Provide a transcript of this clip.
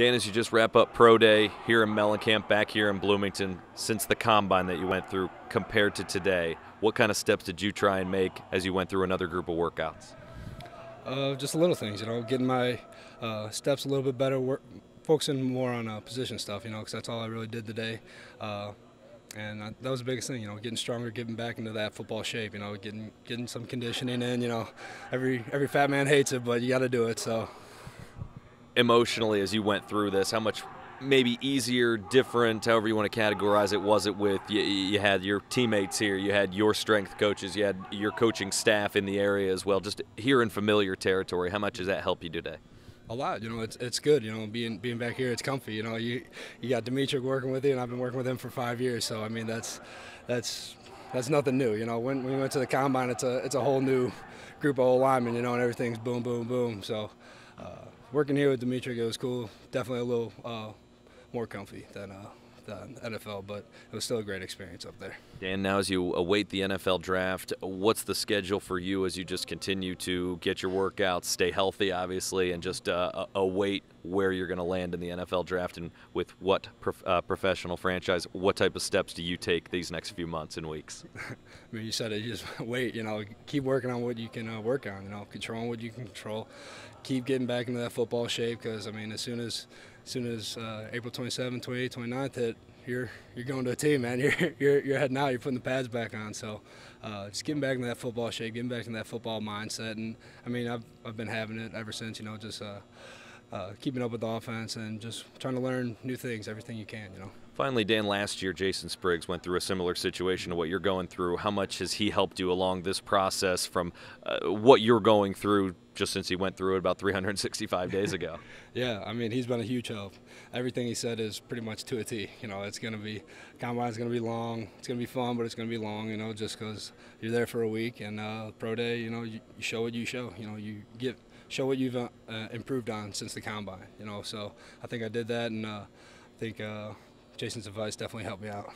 Dan, as you just wrap up Pro Day here in Mellencamp, back here in Bloomington, since the combine that you went through compared to today, what kind of steps did you try and make as you went through another group of workouts? Uh, just little things, you know, getting my uh, steps a little bit better, work, focusing more on uh, position stuff, you know, because that's all I really did today. Uh, and that was the biggest thing, you know, getting stronger, getting back into that football shape, you know, getting getting some conditioning in. You know, every every fat man hates it, but you got to do it. So, emotionally, as you went through this, how much maybe easier, different, however you want to categorize it, was it with you, you had your teammates here, you had your strength coaches, you had your coaching staff in the area as well, just here in familiar territory. How much does that help you today? a lot. You know, it's it's good. You know, being being back here, it's comfy. You know, you you got Dimitri working with you, and I've been working with him for five years. So I mean, that's that's that's nothing new. You know, when, when we went to the combine, it's a it's a whole new group of old linemen. You know, and everything's boom, boom, boom. So working here with Dimitri, it was cool. Definitely a little uh, more comfy than. Uh, the NFL, but it was still a great experience up there. Dan, now as you await the NFL draft, what's the schedule for you as you just continue to get your workouts, stay healthy, obviously, and just uh, await where you're going to land in the NFL draft and with what prof- uh, professional franchise? What type of steps do you take these next few months and weeks? I mean, you said it. You just wait. You know, keep working on what you can uh, work on. You know, controlling what you can control. Keep getting back into that football shape because I mean, as soon as as soon as uh, April 27th, 28th, 29th hit, you're you're going to a team, man. You're you're, you're heading out. You're putting the pads back on. So uh, just getting back into that football shape, getting back into that football mindset. And I mean, I've I've been having it ever since. You know, just uh, uh, keeping up with the offense and just trying to learn new things, everything you can. You know. Finally, Dan, last year Jason Spriggs went through a similar situation to what you're going through. How much has he helped you along this process from uh, what you're going through just since he went through it about 365 days ago? yeah, I mean, he's been a huge help. Everything he said is pretty much to a T. You know, it's going to be, combine's going to be long. It's going to be fun, but it's going to be long, you know, just because you're there for a week. And uh, pro day, you know, you, you show what you show. You know, you get show what you've uh, improved on since the combine, you know. So I think I did that, and uh, I think uh, Jason's advice definitely helped me out.